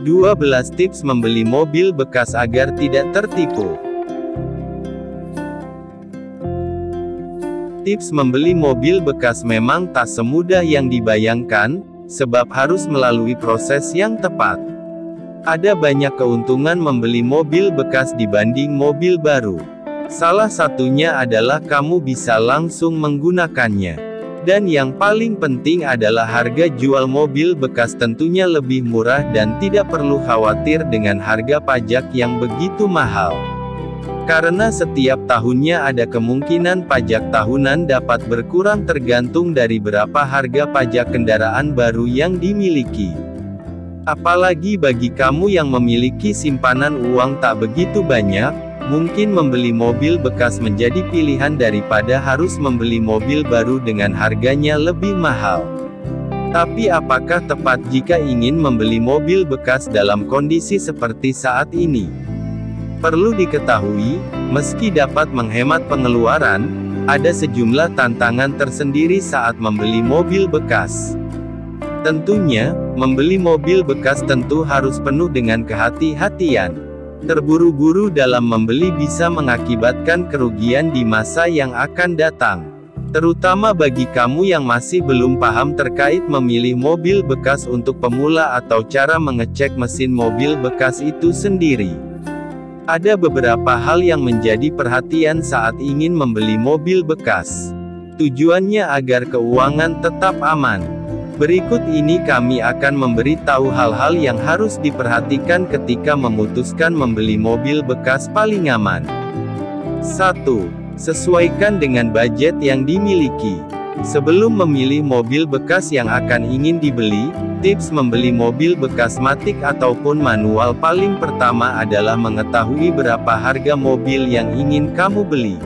12 tips membeli mobil bekas agar tidak tertipu. Tips membeli mobil bekas memang tak semudah yang dibayangkan, sebab harus melalui proses yang tepat. Ada banyak keuntungan membeli mobil bekas dibanding mobil baru. Salah satunya adalah kamu bisa langsung menggunakannya. Dan yang paling penting adalah harga jual mobil bekas tentunya lebih murah dan tidak perlu khawatir dengan harga pajak yang begitu mahal. Karena setiap tahunnya ada kemungkinan pajak tahunan dapat berkurang tergantung dari berapa harga pajak kendaraan baru yang dimiliki. Apalagi bagi kamu yang memiliki simpanan uang tak begitu banyak, mungkin membeli mobil bekas menjadi pilihan daripada harus membeli mobil baru dengan harganya lebih mahal. Tapi apakah tepat jika ingin membeli mobil bekas dalam kondisi seperti saat ini? Perlu diketahui, meski dapat menghemat pengeluaran, ada sejumlah tantangan tersendiri saat membeli mobil bekas. Tentunya, membeli mobil bekas tentu harus penuh dengan kehati-hatian. Terburu-buru dalam membeli bisa mengakibatkan kerugian di masa yang akan datang. Terutama bagi kamu yang masih belum paham terkait memilih mobil bekas untuk pemula atau cara mengecek mesin mobil bekas itu sendiri. Ada beberapa hal yang menjadi perhatian saat ingin membeli mobil bekas. Tujuannya agar keuangan tetap aman. Berikut ini kami akan memberi tahu hal-hal yang harus diperhatikan ketika memutuskan membeli mobil bekas paling aman. 1. Sesuaikan dengan budget yang dimiliki. Sebelum memilih mobil bekas yang akan ingin dibeli, tips membeli mobil bekas matik ataupun manual paling pertama adalah mengetahui berapa harga mobil yang ingin kamu beli.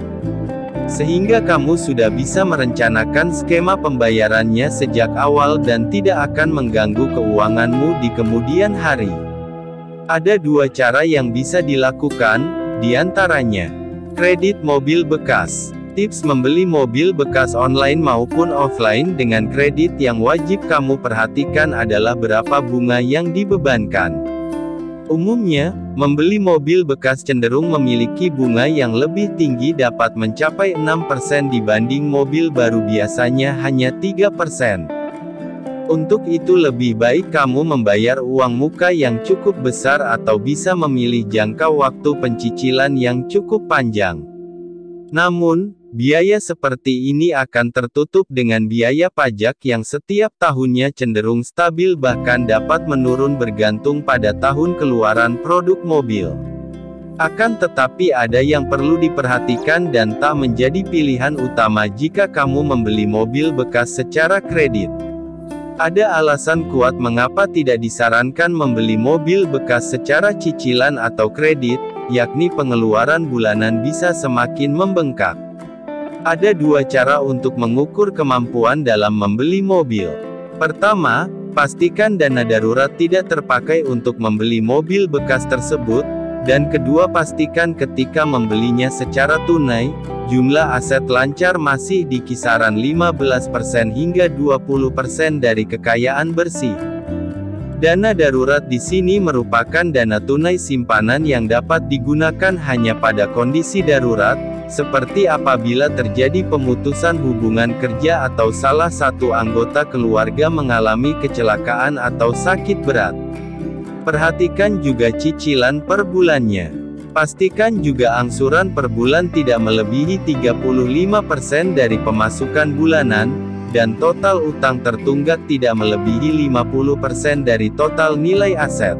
Sehingga kamu sudah bisa merencanakan skema pembayarannya sejak awal dan tidak akan mengganggu keuanganmu di kemudian hari. Ada dua cara yang bisa dilakukan, di antaranya, kredit mobil bekas. Tips membeli mobil bekas online maupun offline dengan kredit yang wajib kamu perhatikan adalah berapa bunga yang dibebankan. Umumnya, membeli mobil bekas cenderung memiliki bunga yang lebih tinggi dapat mencapai 6% dibanding mobil baru biasanya hanya 3%. Untuk itu lebih baik kamu membayar uang muka yang cukup besar atau bisa memilih jangka waktu pencicilan yang cukup panjang. Namun, Biaya seperti ini akan tertutup dengan biaya pajak yang setiap tahunnya cenderung stabil bahkan dapat menurun bergantung pada tahun keluaran produk mobil. Akan tetapi ada yang perlu diperhatikan dan tak menjadi pilihan utama jika kamu membeli mobil bekas secara kredit. Ada alasan kuat mengapa tidak disarankan membeli mobil bekas secara cicilan atau kredit, yakni pengeluaran bulanan bisa semakin membengkak. Ada dua cara untuk mengukur kemampuan dalam membeli mobil. Pertama, pastikan dana darurat tidak terpakai untuk membeli mobil bekas tersebut, dan kedua pastikan ketika membelinya secara tunai, jumlah aset lancar masih di kisaran 15% hingga 20% dari kekayaan bersih. Dana darurat di sini merupakan dana tunai simpanan yang dapat digunakan hanya pada kondisi darurat, seperti apabila terjadi pemutusan hubungan kerja atau salah satu anggota keluarga mengalami kecelakaan atau sakit berat. Perhatikan juga cicilan per bulannya. Pastikan juga angsuran per bulan tidak melebihi 35% dari pemasukan bulanan, dan total utang tertunggak tidak melebihi 50% dari total nilai aset.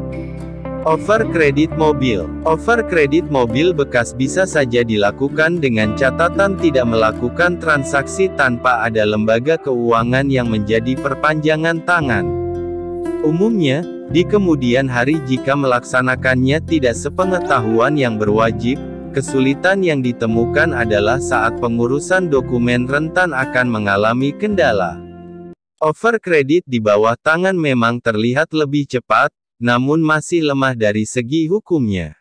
Over kredit mobil. Over kredit mobil bekas bisa saja dilakukan dengan catatan tidak melakukan transaksi tanpa ada lembaga keuangan yang menjadi perpanjangan tangan. Umumnya, di kemudian hari jika melaksanakannya tidak sepengetahuan yang berwajib, kesulitan yang ditemukan adalah saat pengurusan dokumen rentan akan mengalami kendala. Over kredit di bawah tangan memang terlihat lebih cepat, namun masih lemah dari segi hukumnya.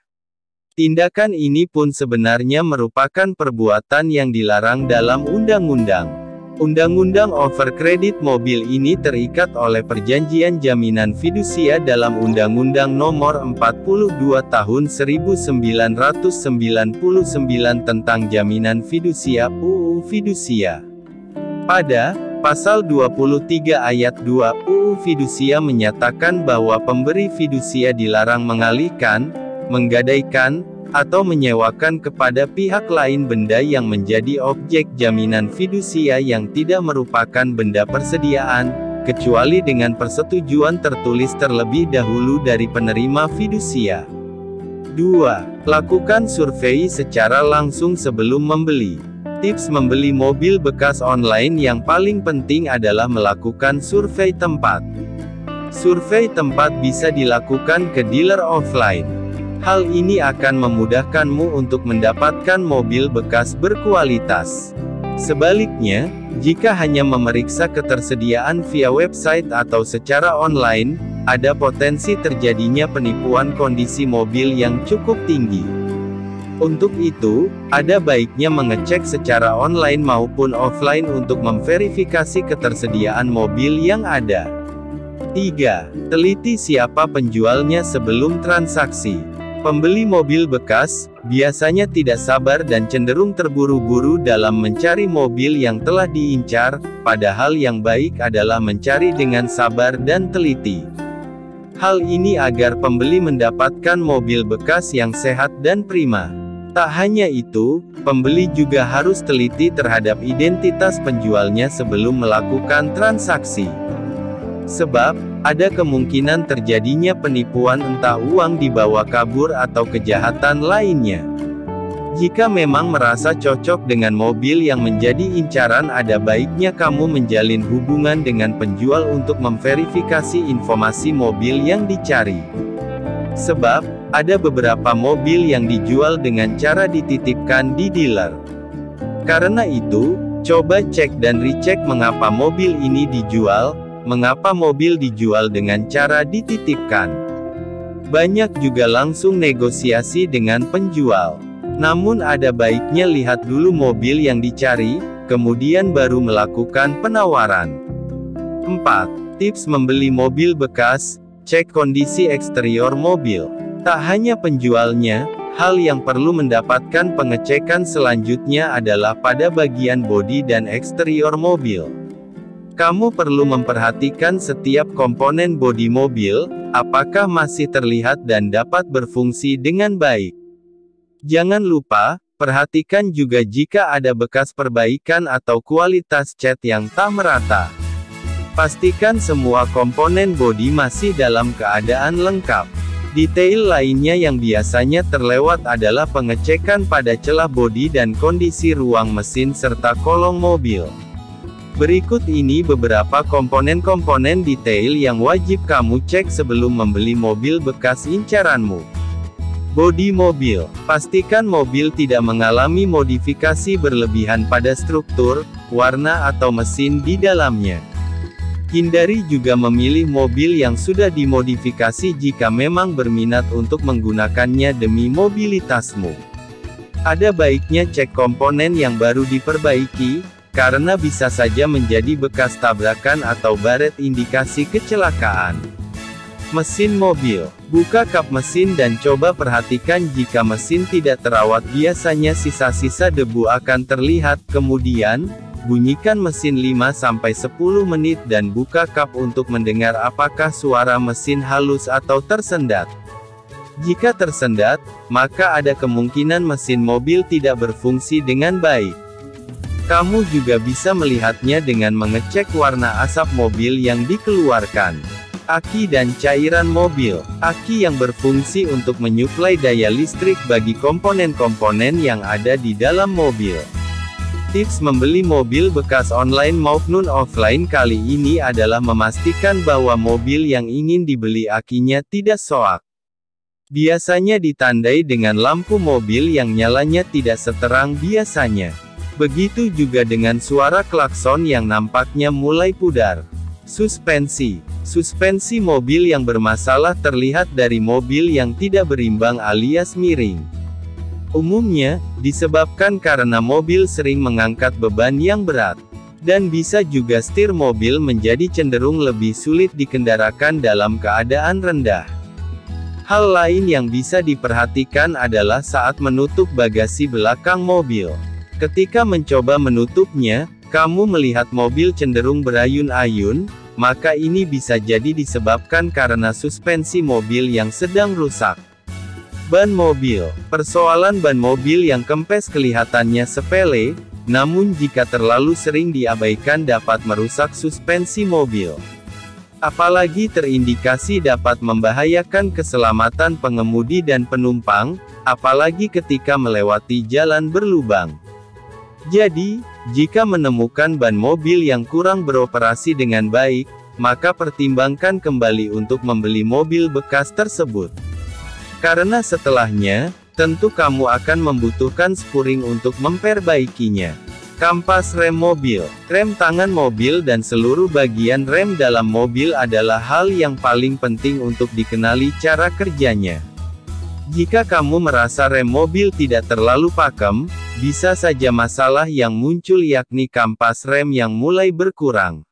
Tindakan ini pun sebenarnya merupakan perbuatan yang dilarang dalam undang-undang. Undang-undang overkredit mobil ini terikat oleh perjanjian jaminan fidusia dalam Undang-Undang Nomor 42 Tahun 1999 tentang Jaminan Fidusia UU Fidusia. Pada pasal 23 ayat 2 UU Fidusia menyatakan bahwa pemberi fidusia dilarang mengalihkan, menggadaikan, atau menyewakan kepada pihak lain benda yang menjadi objek jaminan fidusia yang tidak merupakan benda persediaan, kecuali dengan persetujuan tertulis terlebih dahulu dari penerima fidusia. 2. Lakukan survei secara langsung sebelum membeli. Tips membeli mobil bekas online yang paling penting adalah melakukan survei tempat. Survei tempat bisa dilakukan ke dealer offline. Hal ini akan memudahkanmu untuk mendapatkan mobil bekas berkualitas. Sebaliknya, jika hanya memeriksa ketersediaan via website atau secara online, ada potensi terjadinya penipuan kondisi mobil yang cukup tinggi. Untuk itu, ada baiknya mengecek secara online maupun offline untuk memverifikasi ketersediaan mobil yang ada. 3. Teliti siapa penjualnya sebelum transaksi. Pembeli mobil bekas biasanya tidak sabar dan cenderung terburu-buru dalam mencari mobil yang telah diincar, padahal yang baik adalah mencari dengan sabar dan teliti. Hal ini agar pembeli mendapatkan mobil bekas yang sehat dan prima. Tak hanya itu, pembeli juga harus teliti terhadap identitas penjualnya sebelum melakukan transaksi. Sebab, ada kemungkinan terjadinya penipuan entah uang dibawa kabur atau kejahatan lainnya. Jika memang merasa cocok dengan mobil yang menjadi incaran ada baiknya kamu menjalin hubungan dengan penjual untuk memverifikasi informasi mobil yang dicari. Sebab, ada beberapa mobil yang dijual dengan cara dititipkan di dealer. Karena itu, coba cek dan recheck mengapa mobil ini dijual, Mengapa mobil dijual dengan cara dititipkan? Banyak juga langsung negosiasi dengan penjual. Namun ada baiknya lihat dulu mobil yang dicari, kemudian baru melakukan penawaran. 4. Tips membeli mobil bekas, cek kondisi eksterior mobil. Tak hanya penjualnya, hal yang perlu mendapatkan pengecekan selanjutnya adalah pada bagian bodi dan eksterior mobil. Kamu perlu memperhatikan setiap komponen bodi mobil, apakah masih terlihat dan dapat berfungsi dengan baik. Jangan lupa, perhatikan juga jika ada bekas perbaikan atau kualitas cat yang tak merata. Pastikan semua komponen bodi masih dalam keadaan lengkap. Detail lainnya yang biasanya terlewat adalah pengecekan pada celah bodi dan kondisi ruang mesin serta kolong mobil. Berikut ini beberapa komponen-komponen detail yang wajib kamu cek sebelum membeli mobil bekas incaranmu. Bodi mobil. Pastikan mobil tidak mengalami modifikasi berlebihan pada struktur, warna atau mesin di dalamnya. Hindari juga memilih mobil yang sudah dimodifikasi jika memang berminat untuk menggunakannya demi mobilitasmu. Ada baiknya cek komponen yang baru diperbaiki, karena bisa saja menjadi bekas tabrakan atau baret indikasi kecelakaan. Mesin mobil. Buka kap mesin dan coba perhatikan jika mesin tidak terawat biasanya sisa-sisa debu akan terlihat, kemudian, bunyikan mesin 5-10 menit dan buka kap untuk mendengar apakah suara mesin halus atau tersendat. Jika tersendat, maka ada kemungkinan mesin mobil tidak berfungsi dengan baik. Kamu juga bisa melihatnya dengan mengecek warna asap mobil yang dikeluarkan. Aki dan cairan mobil. Aki yang berfungsi untuk menyuplai daya listrik bagi komponen-komponen yang ada di dalam mobil. Tips membeli mobil bekas online maupun offline kali ini adalah memastikan bahwa mobil yang ingin dibeli akinya tidak soak. Biasanya ditandai dengan lampu mobil yang nyalanya tidak seterang biasanya. Begitu juga dengan suara klakson yang nampaknya mulai pudar. Suspensi Suspensi mobil yang bermasalah terlihat dari mobil yang tidak berimbang alias miring. Umumnya, disebabkan karena mobil sering mengangkat beban yang berat. Dan bisa juga setir mobil menjadi cenderung lebih sulit dikendarakan dalam keadaan rendah. Hal lain yang bisa diperhatikan adalah saat menutup bagasi belakang mobil. Ketika mencoba menutupnya, kamu melihat mobil cenderung berayun-ayun, maka ini bisa jadi disebabkan karena suspensi mobil yang sedang rusak. Ban mobil Persoalan ban mobil yang kempes kelihatannya sepele, namun jika terlalu sering diabaikan dapat merusak suspensi mobil. Apalagi terindikasi dapat membahayakan keselamatan pengemudi dan penumpang, apalagi ketika melewati jalan berlubang. Jadi, jika menemukan ban mobil yang kurang beroperasi dengan baik, maka pertimbangkan kembali untuk membeli mobil bekas tersebut. Karena setelahnya, tentu kamu akan membutuhkan spuring untuk memperbaikinya. Kampas rem mobil, rem tangan mobil dan seluruh bagian rem dalam mobil adalah hal yang paling penting untuk dikenali cara kerjanya. Jika kamu merasa rem mobil tidak terlalu pakem, bisa saja masalah yang muncul yakni kampas rem yang mulai berkurang.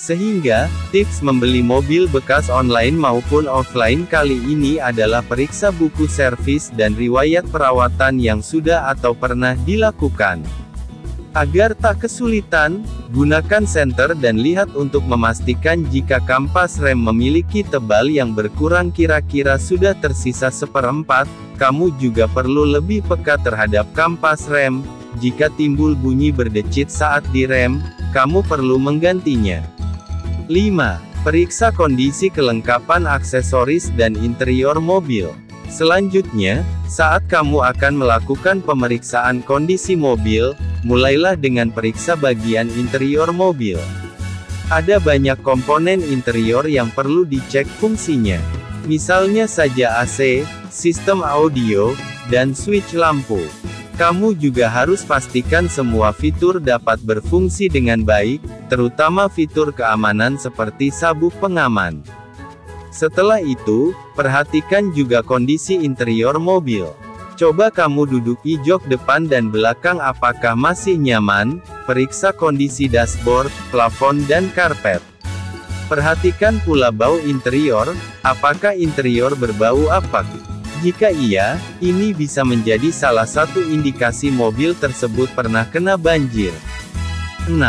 Sehingga, tips membeli mobil bekas online maupun offline kali ini adalah periksa buku servis dan riwayat perawatan yang sudah atau pernah dilakukan. Agar tak kesulitan, gunakan senter dan lihat untuk memastikan jika kampas rem memiliki tebal yang berkurang kira-kira sudah tersisa seperempat, kamu juga perlu lebih peka terhadap kampas rem, jika timbul bunyi berdecit saat direm, kamu perlu menggantinya. 5. Periksa kondisi kelengkapan aksesoris dan interior mobil. Selanjutnya, saat kamu akan melakukan pemeriksaan kondisi mobil, mulailah dengan periksa bagian interior mobil. Ada banyak komponen interior yang perlu dicek fungsinya. Misalnya saja AC, sistem audio, dan switch lampu. Kamu juga harus pastikan semua fitur dapat berfungsi dengan baik, terutama fitur keamanan seperti sabuk pengaman. Setelah itu, perhatikan juga kondisi interior mobil. Coba kamu duduki jok depan dan belakang apakah masih nyaman, periksa kondisi dashboard, plafon dan karpet. Perhatikan pula bau interior, apakah interior berbau apa? Jika iya, ini bisa menjadi salah satu indikasi mobil tersebut pernah kena banjir. 6.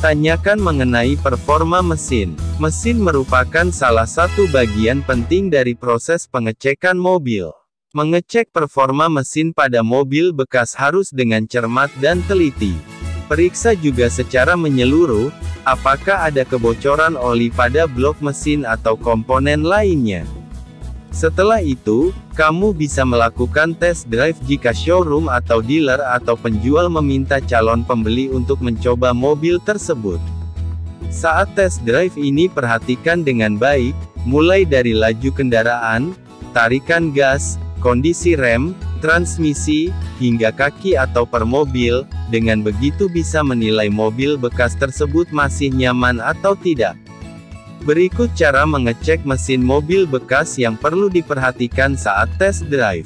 Tanyakan mengenai performa mesin. Mesin merupakan salah satu bagian penting dari proses pengecekan mobil. Mengecek performa mesin pada mobil bekas harus dengan cermat dan teliti. Periksa juga secara menyeluruh, apakah ada kebocoran oli pada blok mesin atau komponen lainnya. Setelah itu, kamu bisa melakukan test drive jika showroom atau dealer atau penjual meminta calon pembeli untuk mencoba mobil tersebut. Saat test drive ini perhatikan dengan baik, mulai dari laju kendaraan, tarikan gas, kondisi rem, transmisi, hingga kaki atau per mobil, dengan begitu bisa menilai mobil bekas tersebut masih nyaman atau tidak. Berikut cara mengecek mesin mobil bekas yang perlu diperhatikan saat test drive.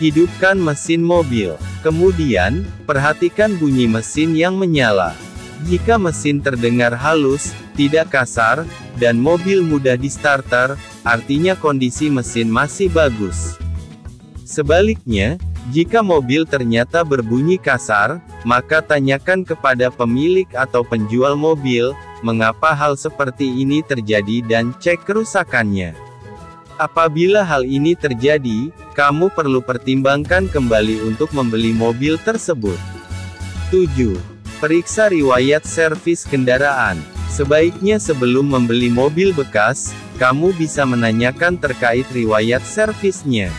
Hidupkan mesin mobil. Kemudian, perhatikan bunyi mesin yang menyala. Jika mesin terdengar halus, tidak kasar, dan mobil mudah di starter, artinya kondisi mesin masih bagus. Sebaliknya, jika mobil ternyata berbunyi kasar, maka tanyakan kepada pemilik atau penjual mobil, mengapa hal seperti ini terjadi dan cek kerusakannya. Apabila hal ini terjadi, kamu perlu pertimbangkan kembali untuk membeli mobil tersebut. 7. Periksa riwayat servis kendaraan. Sebaiknya sebelum membeli mobil bekas, kamu bisa menanyakan terkait riwayat servisnya.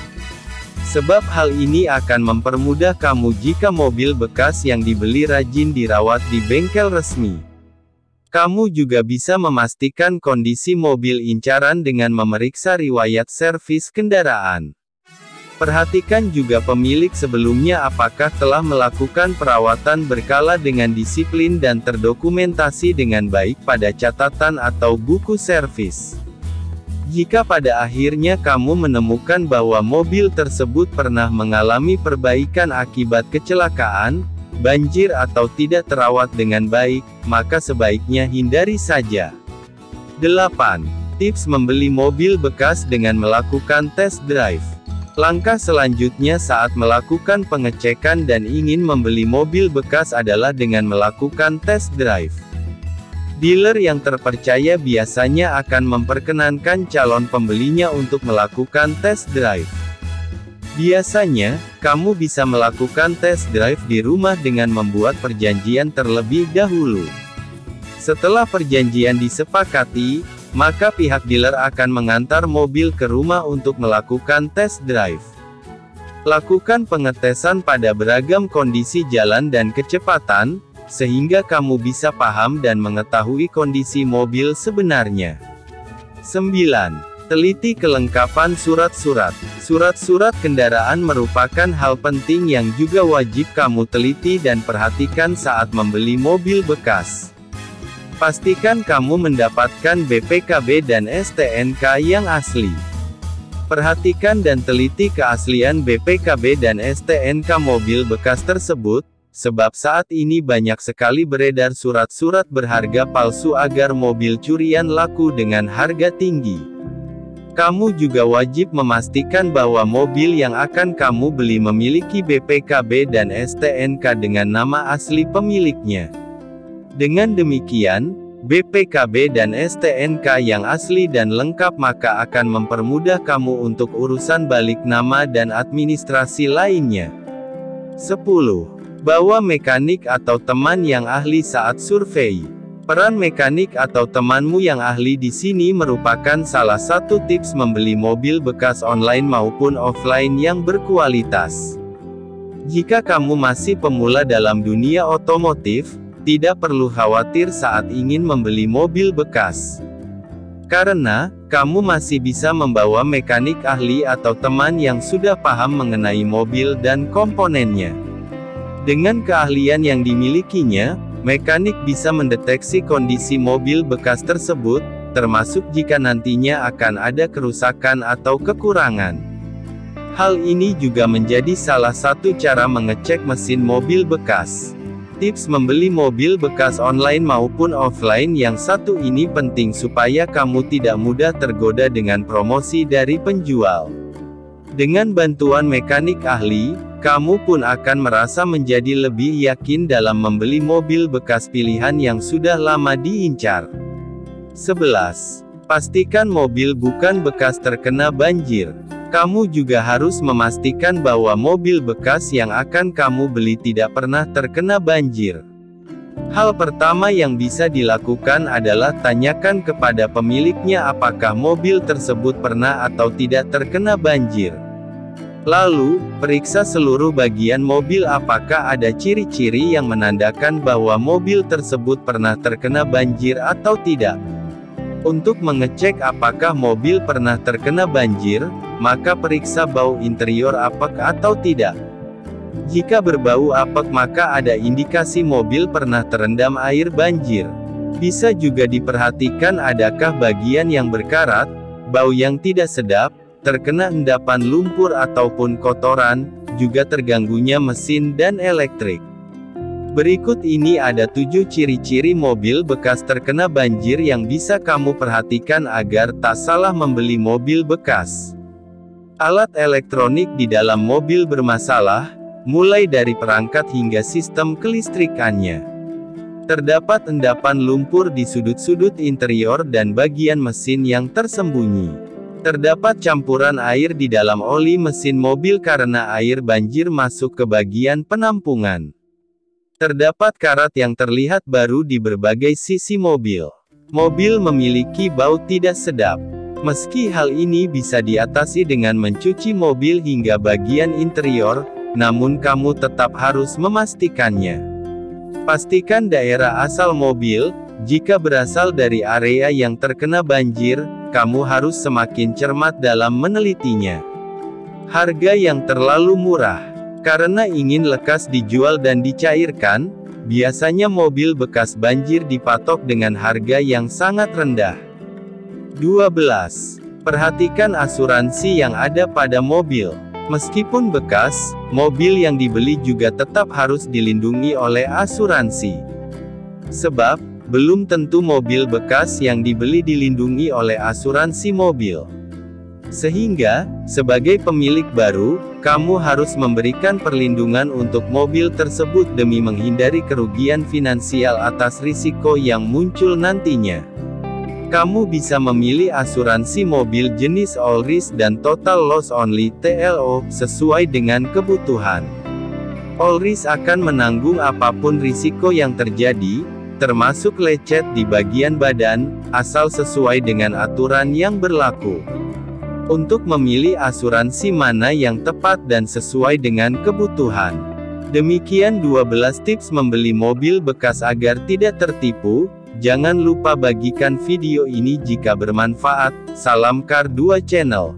Sebab hal ini akan mempermudah kamu jika mobil bekas yang dibeli rajin dirawat di bengkel resmi. Kamu juga bisa memastikan kondisi mobil incaran dengan memeriksa riwayat servis kendaraan. Perhatikan juga pemilik sebelumnya apakah telah melakukan perawatan berkala dengan disiplin dan terdokumentasi dengan baik pada catatan atau buku servis. Jika pada akhirnya kamu menemukan bahwa mobil tersebut pernah mengalami perbaikan akibat kecelakaan, banjir atau tidak terawat dengan baik, maka sebaiknya hindari saja. 8. Tips membeli mobil bekas dengan melakukan test drive. Langkah selanjutnya saat melakukan pengecekan dan ingin membeli mobil bekas adalah dengan melakukan test drive. Dealer yang terpercaya biasanya akan memperkenankan calon pembelinya untuk melakukan test drive. Biasanya, kamu bisa melakukan test drive di rumah dengan membuat perjanjian terlebih dahulu. Setelah perjanjian disepakati, maka pihak dealer akan mengantar mobil ke rumah untuk melakukan test drive. Lakukan pengetesan pada beragam kondisi jalan dan kecepatan, sehingga kamu bisa paham dan mengetahui kondisi mobil sebenarnya. 9. Teliti kelengkapan surat-surat. Surat-surat kendaraan merupakan hal penting yang juga wajib kamu teliti dan perhatikan saat membeli mobil bekas. Pastikan kamu mendapatkan BPKB dan STNK yang asli. Perhatikan dan teliti keaslian BPKB dan STNK mobil bekas tersebut, Sebab saat ini banyak sekali beredar surat-surat berharga palsu agar mobil curian laku dengan harga tinggi. Kamu juga wajib memastikan bahwa mobil yang akan kamu beli memiliki BPKB dan STNK dengan nama asli pemiliknya. Dengan demikian, BPKB dan STNK yang asli dan lengkap maka akan mempermudah kamu untuk urusan balik nama dan administrasi lainnya. 10. Bawa mekanik atau teman yang ahli saat survei. Peran mekanik atau temanmu yang ahli di sini merupakan salah satu tips membeli mobil bekas online maupun offline yang berkualitas. Jika kamu masih pemula dalam dunia otomotif, tidak perlu khawatir saat ingin membeli mobil bekas. Karena, kamu masih bisa membawa mekanik ahli atau teman yang sudah paham mengenai mobil dan komponennya. Dengan keahlian yang dimilikinya, mekanik bisa mendeteksi kondisi mobil bekas tersebut, termasuk jika nantinya akan ada kerusakan atau kekurangan. Hal ini juga menjadi salah satu cara mengecek mesin mobil bekas. Tips membeli mobil bekas online maupun offline yang satu ini penting supaya kamu tidak mudah tergoda dengan promosi dari penjual. Dengan bantuan mekanik ahli, kamu pun akan merasa menjadi lebih yakin dalam membeli mobil bekas pilihan yang sudah lama diincar. 11. Pastikan mobil bukan bekas terkena banjir. Kamu juga harus memastikan bahwa mobil bekas yang akan kamu beli tidak pernah terkena banjir. Hal pertama yang bisa dilakukan adalah tanyakan kepada pemiliknya apakah mobil tersebut pernah atau tidak terkena banjir. Lalu, periksa seluruh bagian mobil apakah ada ciri-ciri yang menandakan bahwa mobil tersebut pernah terkena banjir atau tidak. Untuk mengecek apakah mobil pernah terkena banjir, maka periksa bau interior apek atau tidak. Jika berbau apek maka ada indikasi mobil pernah terendam air banjir. Bisa juga diperhatikan adakah bagian yang berkarat, bau yang tidak sedap, terkena endapan lumpur ataupun kotoran, juga terganggunya mesin dan elektrik. Berikut ini ada tujuh ciri-ciri mobil bekas terkena banjir yang bisa kamu perhatikan agar tak salah membeli mobil bekas. Alat elektronik di dalam mobil bermasalah, mulai dari perangkat hingga sistem kelistrikannya. Terdapat endapan lumpur di sudut-sudut interior dan bagian mesin yang tersembunyi. Terdapat campuran air di dalam oli mesin mobil karena air banjir masuk ke bagian penampungan. Terdapat karat yang terlihat baru di berbagai sisi mobil. Mobil memiliki bau tidak sedap. Meski hal ini bisa diatasi dengan mencuci mobil hingga bagian interior, namun kamu tetap harus memastikannya. Pastikan daerah asal mobil, jika berasal dari area yang terkena banjir, kamu harus semakin cermat dalam menelitinya. Harga yang terlalu murah. Karena ingin lekas dijual dan dicairkan, biasanya mobil bekas banjir dipatok dengan harga yang sangat rendah. 12. Perhatikan asuransi yang ada pada mobil. Meskipun bekas, mobil yang dibeli juga tetap harus dilindungi oleh asuransi. Sebab, belum tentu mobil bekas yang dibeli dilindungi oleh asuransi mobil. Sehingga, sebagai pemilik baru, kamu harus memberikan perlindungan untuk mobil tersebut demi menghindari kerugian finansial atas risiko yang muncul nantinya. Kamu bisa memilih asuransi mobil jenis All Risk dan Total Loss Only (TLO) sesuai dengan kebutuhan. All Risk akan menanggung apa pun risiko yang terjadi, termasuk lecet di bagian badan, asal sesuai dengan aturan yang berlaku. Untuk memilih asuransi mana yang tepat dan sesuai dengan kebutuhan. Demikian 12 tips membeli mobil bekas agar tidak tertipu, Jangan lupa bagikan video ini jika bermanfaat. Salam Kar 2 Channel.